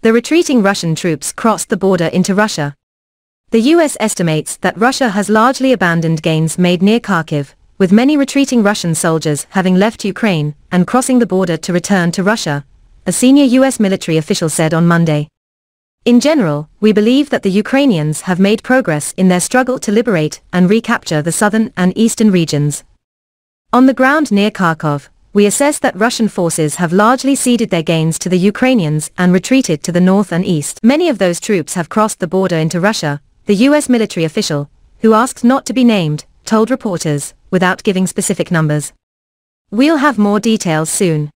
The retreating Russian troops crossed the border into Russia. The US estimates that Russia has largely abandoned gains made near Kharkiv, with many retreating Russian soldiers having left Ukraine and crossing the border to return to Russia, a senior US military official said on Monday. In general, we believe that the Ukrainians have made progress in their struggle to liberate and recapture the southern and eastern regions. On the ground near Kharkov, we assess that Russian forces have largely ceded their gains to the Ukrainians and retreated to the north and east. Many of those troops have crossed the border into Russia, the US military official, who asked not to be named, told reporters, without giving specific numbers. We'll have more details soon.